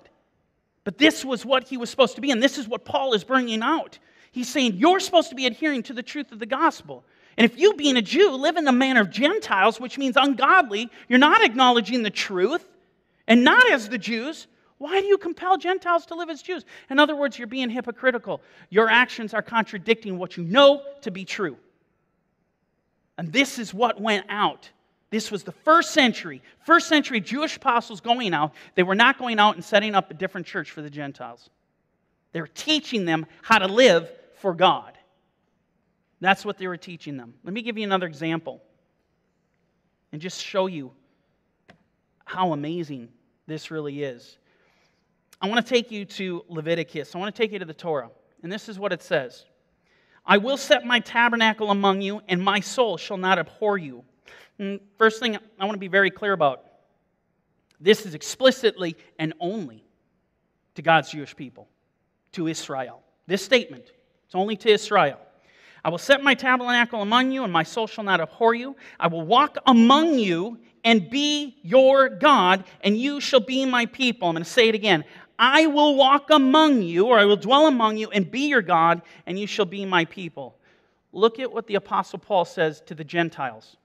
But this was what he was supposed to be, and this is what Paul is bringing out. He's saying you're supposed to be adhering to the truth of the gospel. And if you, being a Jew, live in the manner of Gentiles, which means ungodly, you're not acknowledging the truth and not as the Jews, why do you compel Gentiles to live as Jews? In other words, you're being hypocritical. Your actions are contradicting what you know to be true. And this is what went out This was the first century, first century Jewish apostles going out. They were not going out and setting up a different church for the Gentiles. They were teaching them how to live for God. That's what they were teaching them. Let me give you another example and just show you how amazing this really is. I want to take you to Leviticus. I want to take you to the Torah. And this is what it says I will set my tabernacle among you, and my soul shall not abhor you. And first thing I want to be very clear about this is explicitly and only to God's Jewish people, to Israel. This statement, it's only to Israel. I will set my tabernacle among you, and my soul shall not abhor you. I will walk among you and be your God, and you shall be my people. I'm going to say it again. I will walk among you, or I will dwell among you, and be your God, and you shall be my people. Look at what the Apostle Paul says to the Gentiles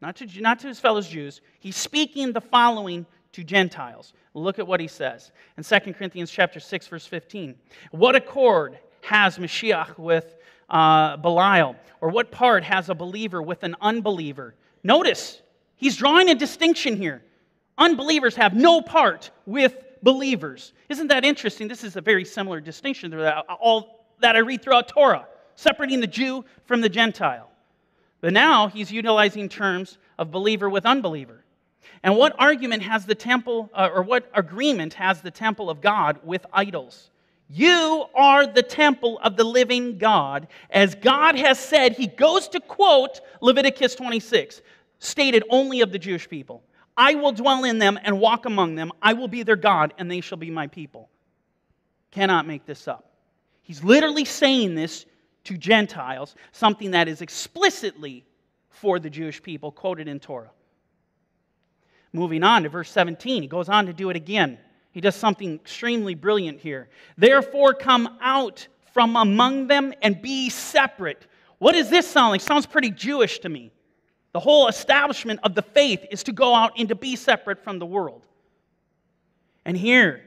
not to, not to his fellow Jews. He's speaking the following to Gentiles. Look at what he says in 2 Corinthians chapter 6, verse 15. What accord has Mashiach with uh, Belial? Or what part has a believer with an unbeliever? Notice, he's drawing a distinction here. Unbelievers have no part with believers. Isn't that interesting? This is a very similar distinction to all that I read throughout Torah, separating the Jew from the Gentile. But now he's utilizing terms of believer with unbeliever. And what argument has the temple, uh, or what agreement has the temple of God with idols? You are the temple of the living God. As God has said, he goes to quote Leviticus 26, stated only of the Jewish people I will dwell in them and walk among them. I will be their God, and they shall be my people. Cannot make this up. He's literally saying this to Gentiles, something that is explicitly for the Jewish people, quoted in Torah. Moving on to verse 17, he goes on to do it again. He does something extremely brilliant here. Therefore, come out from among them and be separate. What does this sound like? Sounds pretty Jewish to me. The whole establishment of the faith is to go out and to be separate from the world. And here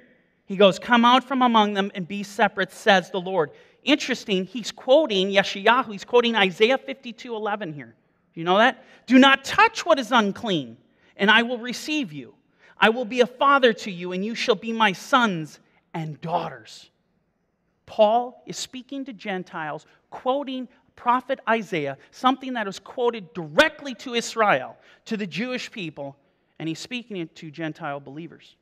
he goes, Come out from among them and be separate, says the Lord interesting, he's quoting Yeshayahu, he's quoting Isaiah 52 11 here. You know that? Do not touch what is unclean, and I will receive you. I will be a father to you, and you shall be my sons and daughters. Paul is speaking to Gentiles, quoting prophet Isaiah, something that was quoted directly to Israel, to the Jewish people, and he's speaking it to Gentile believers.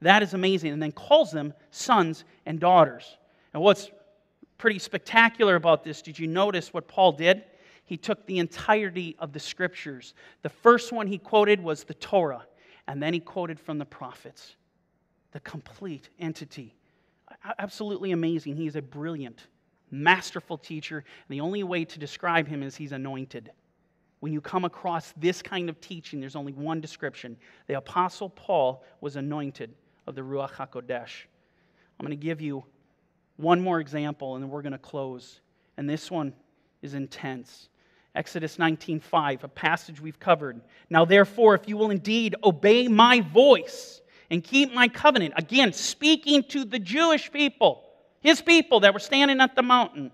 That is amazing, and then calls them sons and daughters. And what's pretty spectacular about this. Did you notice what Paul did? He took the entirety of the scriptures. The first one he quoted was the Torah, and then he quoted from the prophets. The complete entity. Absolutely amazing. He is a brilliant, masterful teacher. And the only way to describe him is he's anointed. When you come across this kind of teaching, there's only one description. The Apostle Paul was anointed of the Ruach HaKodesh. I'm going to give you one more example, and then we're going to close. And this one is intense. Exodus 19:5, a passage we've covered. Now therefore, if you will indeed obey my voice and keep my covenant, again speaking to the Jewish people, his people that were standing at the mountain,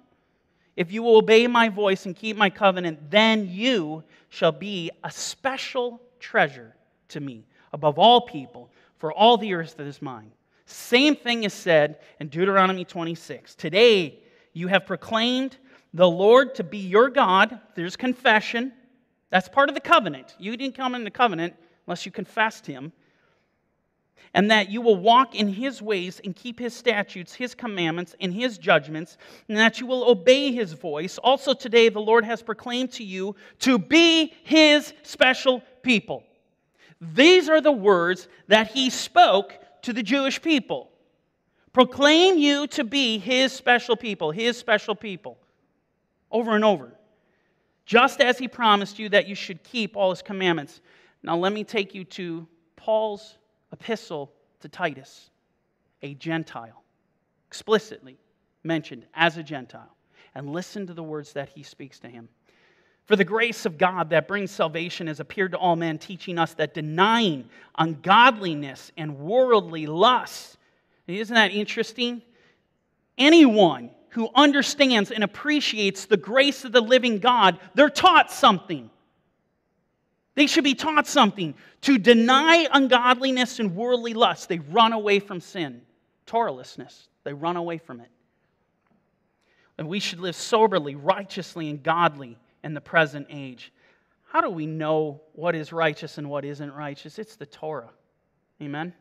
if you will obey my voice and keep my covenant, then you shall be a special treasure to me above all people, for all the earth that is mine. Same thing is said in Deuteronomy 26. Today you have proclaimed the Lord to be your God. There's confession. That's part of the covenant. You didn't come into the covenant unless you confessed him. And that you will walk in his ways and keep his statutes, his commandments, and his judgments, and that you will obey his voice. Also, today, the Lord has proclaimed to you to be his special people. These are the words that he spoke to the Jewish people. Proclaim you to be his special people, his special people. Over and over. Just as he promised you that you should keep all his commandments. Now, let me take you to Paul's epistle to Titus, a Gentile, explicitly mentioned as a Gentile. And listen to the words that he speaks to him. For the grace of God that brings salvation has appeared to all men, teaching us that denying ungodliness and worldly lusts, isn't that interesting? Anyone who understands and appreciates the grace of the living God, they're taught something. They should be taught something. To deny ungodliness and worldly lust, they run away from sin. Torahlessness, they run away from it. And we should live soberly, righteously, and godly in the present age. How do we know what is righteous and what isn't righteous? It's the Torah. Amen.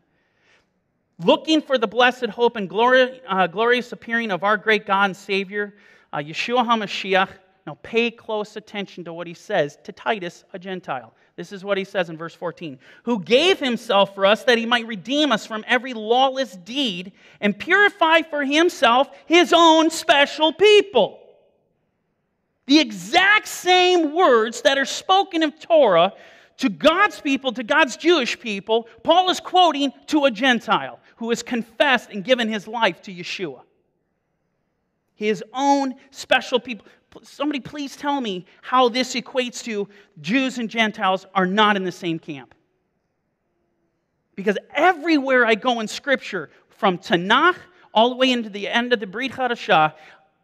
Looking for the blessed hope and glory, uh, glorious appearing of our great God and Savior, uh, Yeshua HaMashiach. Now pay close attention to what he says to Titus, a Gentile. This is what he says in verse 14 Who gave himself for us that he might redeem us from every lawless deed and purify for himself his own special people. The exact same words that are spoken of Torah to God's people, to God's Jewish people, Paul is quoting to a Gentile who has confessed and given his life to Yeshua. His own special people. Somebody please tell me how this equates to Jews and Gentiles are not in the same camp. Because everywhere I go in Scripture, from Tanakh all the way into the end of the Brit Hadashah,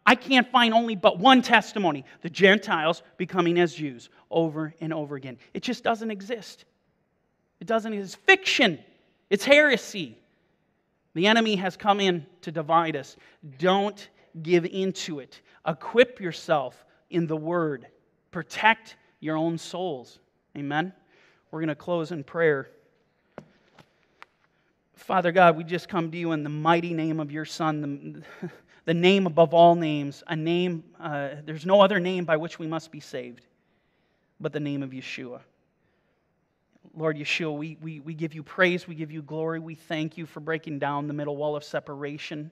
I can't find only but one testimony the Gentiles becoming as Jews over and over again. It just doesn't exist. It doesn't It's fiction, it's heresy. The enemy has come in to divide us. Don't give into it. Equip yourself in the word. Protect your own souls. Amen. We're going to close in prayer. Father God, we just come to you in the mighty name of your Son, the, the name above all names, a name, uh, there's no other name by which we must be saved but the name of Yeshua. Lord Yeshua, we, we, we give you praise, we give you glory, we thank you for breaking down the middle wall of separation.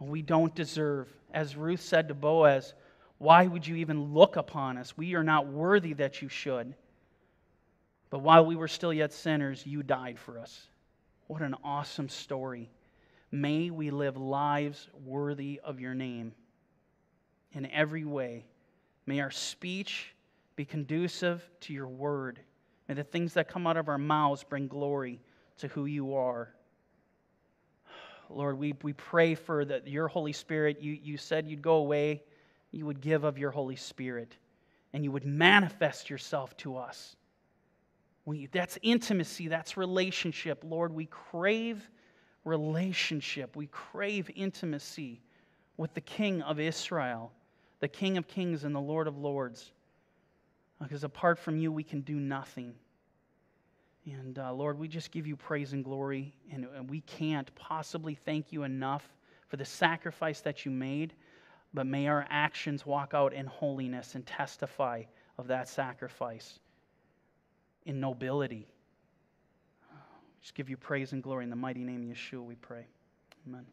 We don't deserve. As Ruth said to Boaz, why would you even look upon us? We are not worthy that you should. But while we were still yet sinners, you died for us. What an awesome story. May we live lives worthy of your name in every way. May our speech be conducive to your word. May the things that come out of our mouths bring glory to who you are. Lord, we, we pray for that your Holy Spirit. You, you said you'd go away, you would give of your Holy Spirit, and you would manifest yourself to us. We, that's intimacy, that's relationship. Lord, we crave relationship. We crave intimacy with the King of Israel, the King of Kings and the Lord of Lords. Because apart from you, we can do nothing. And uh, Lord, we just give you praise and glory, and, and we can't possibly thank you enough for the sacrifice that you made, but may our actions walk out in holiness and testify of that sacrifice in nobility. Just give you praise and glory in the mighty name of Yeshua, we pray. Amen.